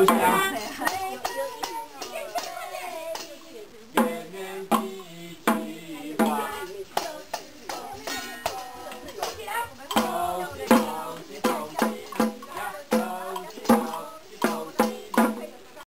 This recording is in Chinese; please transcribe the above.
回去。